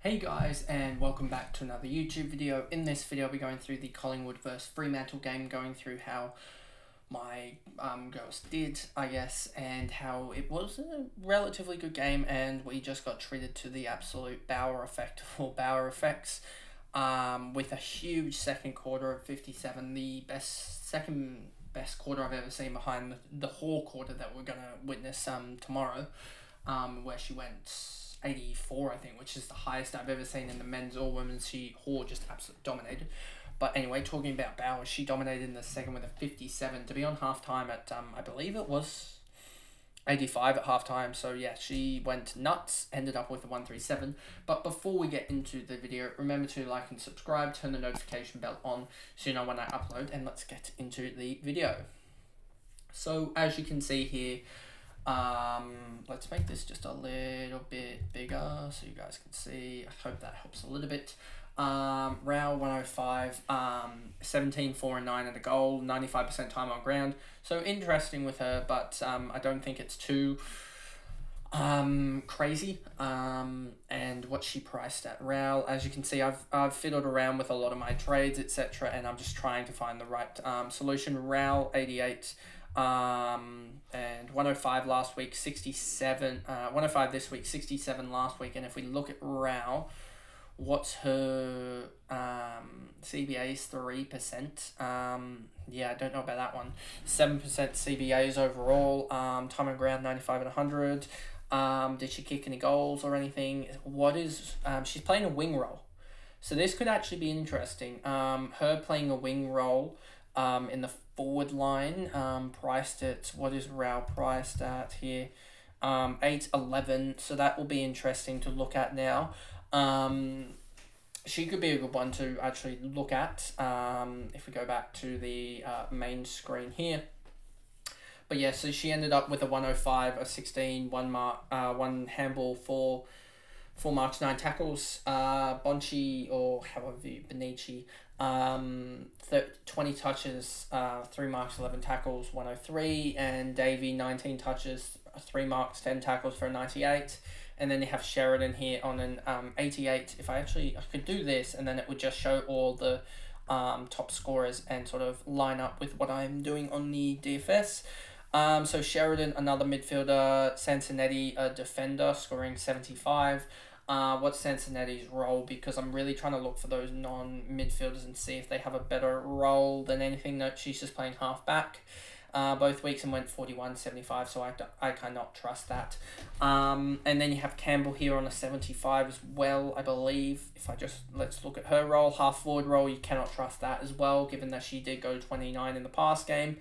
Hey guys and welcome back to another YouTube video. In this video I'll be going through the Collingwood vs Fremantle game, going through how my um, girls did, I guess, and how it was a relatively good game and we just got treated to the absolute Bauer effect or Bauer effects um, with a huge second quarter of 57, the best second best quarter I've ever seen behind the, the whole quarter that we're going to witness um, tomorrow, um, where she went 84, I think, which is the highest I've ever seen in the men's or women's. She Hall just absolutely dominated. But anyway, talking about Bowers, she dominated in the second with a 57 to be on half time at, um, I believe it was 85 at half time. So yeah, she went nuts, ended up with a 137. But before we get into the video, remember to like and subscribe, turn the notification bell on so you know when I upload, and let's get into the video. So as you can see here, um, let's make this just a little bit bigger so you guys can see. I hope that helps a little bit. Um, Rao 105, um, 17, 4 and 9 at a goal, 95% time on ground. So interesting with her, but um, I don't think it's too um, crazy. Um, and what she priced at Rao, as you can see, I've, I've fiddled around with a lot of my trades, etc. And I'm just trying to find the right um, solution. Rao 88, um, and 105 last week, 67, uh, 105 this week, 67 last week. And if we look at Rao, what's her um, CBA is 3%. Um, yeah, I don't know about that one. 7% CBAs overall. Um, time on ground, 95 and 100. Um, did she kick any goals or anything? What is, um, she's playing a wing role. So this could actually be interesting. Um, her playing a wing role um, in the forward line, um, priced at, what is Rao priced at here? Um, 811, so that will be interesting to look at now. Um, she could be a good one to actually look at um, if we go back to the uh, main screen here. But yeah, so she ended up with a 105, a 16, one mark, uh, one handball, four, four marks, nine tackles. Uh, Bonchi, or however you, Bonnici, um, th- 20 touches, uh, 3 marks, 11 tackles, 103. And Davey, 19 touches, 3 marks, 10 tackles for a 98. And then you have Sheridan here on an um, 88. If I actually I could do this, and then it would just show all the um, top scorers and sort of line up with what I'm doing on the DFS. Um, so Sheridan, another midfielder, Sansonetti, a defender, scoring 75. Uh, what's Sansonetti's role? Because I'm really trying to look for those non midfielders and see if they have a better role than anything. that she's just playing half back. Uh, both weeks and went 41 75 so I, I cannot trust that um, and then you have Campbell here on a 75 as well I believe if I just let's look at her role half forward role you cannot trust that as well given that she did go 29 in the past game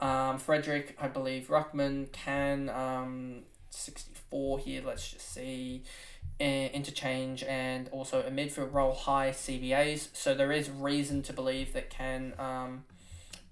um, Frederick I believe Ruckman Cann um, 64 here let's just see interchange and also a midfield role high CBAs so there is reason to believe that Cann um,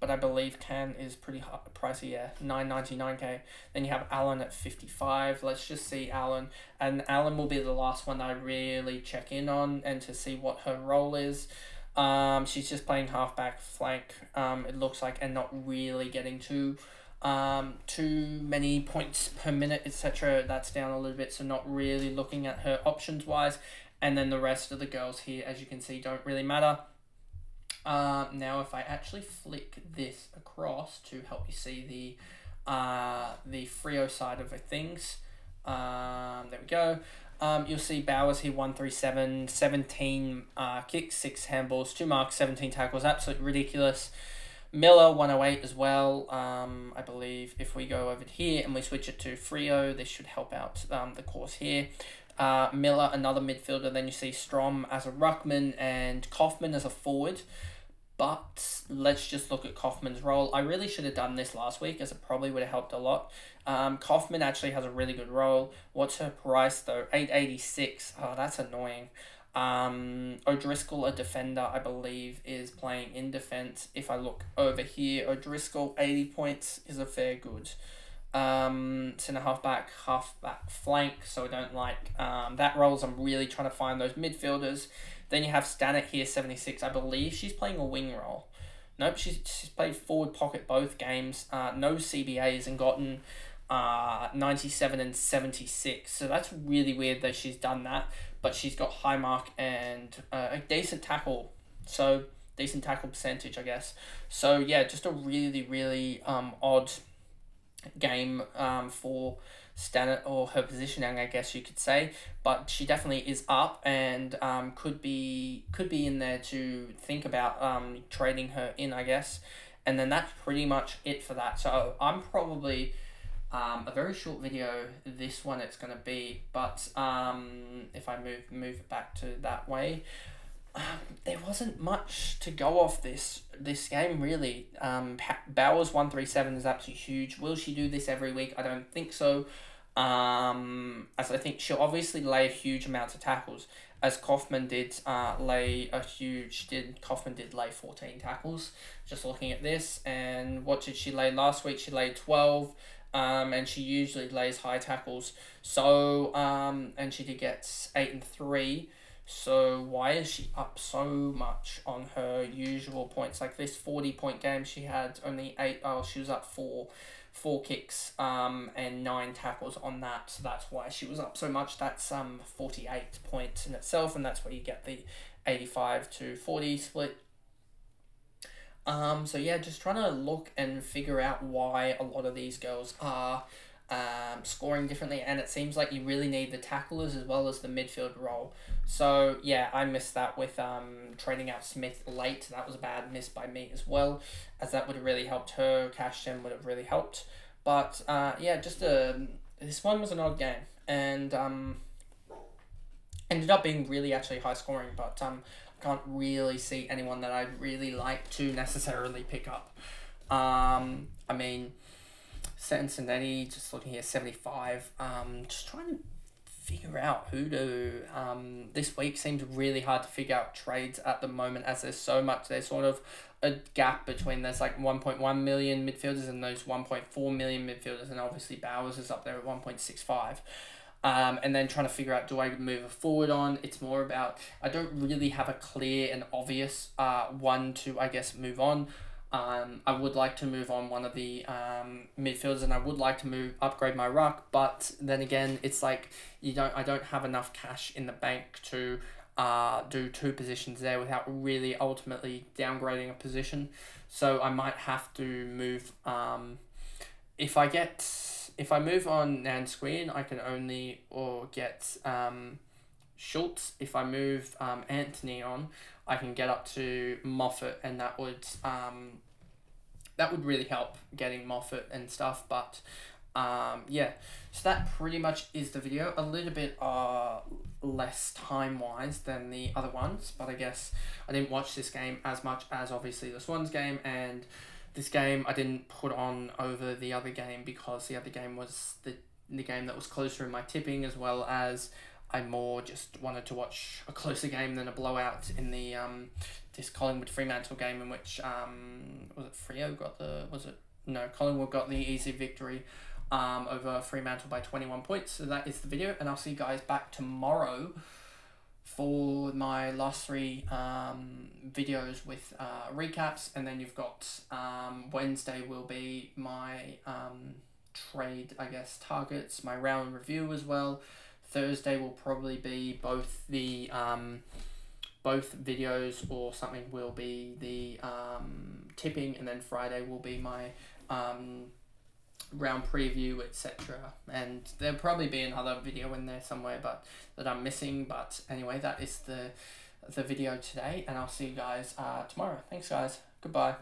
but I believe Cann is pretty high, pricey, yeah, 999k. Then you have Allen at 55. Let's just see Allen. And Allen will be the last one I really check in on and to see what her role is. Um, she's just playing halfback flank, um, it looks like, and not really getting too um, too many points per minute, etc. That's down a little bit, so not really looking at her options wise. And then the rest of the girls here, as you can see, don't really matter. Um, now, if I actually flick this across to help you see the uh, the Freo side of things, um, there we go. Um, you'll see Bowers here, 137, 17 uh, kicks, 6 handballs, 2 marks, 17 tackles. Absolutely ridiculous. Miller, 108 as well. Um, I believe if we go over here and we switch it to Freo, this should help out um, the course here. Uh, Miller, another midfielder. Then you see Strom as a ruckman and Kaufman as a forward. But let's just look at Kaufman's role. I really should have done this last week as it probably would have helped a lot. Um, Kaufman actually has a really good role. What's her price though? 886. Oh, that's annoying. Um, O'Driscoll, a defender, I believe, is playing in defense. If I look over here, O'Driscoll, 80 points is a fair good. Um, centre halfback, halfback flank, so I don't like um, that roles. I'm really trying to find those midfielders. Then you have Stanek here, 76. I believe she's playing a wing role. Nope, she's, she's played forward pocket both games. Uh, no CBAs and gotten uh, 97 and 76. So that's really weird that she's done that. But she's got high mark and uh, a decent tackle. So decent tackle percentage, I guess. So yeah, just a really really um, odd game um, for standard or her positioning, I guess you could say. But she definitely is up and um, could be could be in there to think about um, trading her in, I guess. And then that's pretty much it for that. So I'm probably um, a very short video. This one it's gonna be, but um, if I move move it back to that way. Um, there wasn't much to go off this this game really. Um, Bowers one three seven is absolutely huge. Will she do this every week? I don't think so. Um, as I think she'll obviously lay huge amounts of tackles, as Kaufman did uh, lay a huge did Kaufman did lay fourteen tackles. Just looking at this, and what did she lay last week? She laid twelve. Um, and she usually lays high tackles. So, um, and she did get eight and three. So why is she up so much on her usual points? Like this forty point game, she had only eight. Oh, she was up four, four kicks, um, and nine tackles on that. So that's why she was up so much. That's um forty eight points in itself, and that's where you get the eighty five to forty split um, so yeah, just trying to look and figure out why a lot of these girls are um, scoring differently, and it seems like you really need the tacklers as well as the midfield role. So yeah, I missed that with um, trading out Smith late. That was a bad miss by me as well, as that would have really helped her. Cash gem would have really helped, but uh, yeah, just a um, this one was an odd game, and um, ended up being really actually high scoring, but um, can't really see anyone that I'd really like to necessarily pick up. Um, I mean, Sansonetti, just looking here, 75. Um, just trying to figure out who to. Um, this week seems really hard to figure out trades at the moment as there's so much. There's sort of a gap between there's like 1.1 million midfielders and those 1.4 million midfielders, and obviously Bowers is up there at 1.65 um, and then trying to figure out do I move forward on. It's more about I don't really have a clear and obvious uh, one to I guess move on. Um, I would like to move on one of the um, midfielders, and I would like to move upgrade my ruck. But then again, it's like you don't. I don't have enough cash in the bank to uh, do two positions there without really ultimately downgrading a position. So I might have to move. Um, if I get if I move on Nansquin, I can only or get um, Schultz. If I move um, Anthony on, I can get up to Moffat, and that would um, that would really help getting Moffat and stuff. But um, yeah, so that pretty much is the video. A little bit uh less time wise than the other ones, but I guess I didn't watch this game as much as obviously the Swans game and this game I didn't put on over the other game because the other game was the the game that was closer in my tipping as well as I more just wanted to watch a closer game than a blowout in the um this Collingwood Fremantle game in which um was it Freo got the was it no Collingwood got the easy victory um over Fremantle by 21 points. So that is the video and I'll see you guys back tomorrow for my last three um, videos with uh, recaps, and then you've got um, Wednesday will be my um, trade, I guess, targets, my round review as well. Thursday will probably be both the um, both videos or something will be the um, tipping, and then Friday will be my um, round preview, etc. And there'll probably be another video in there somewhere, but that I'm missing. But anyway, that is the the video today, and I'll see you guys uh, tomorrow. Thanks, guys. Goodbye.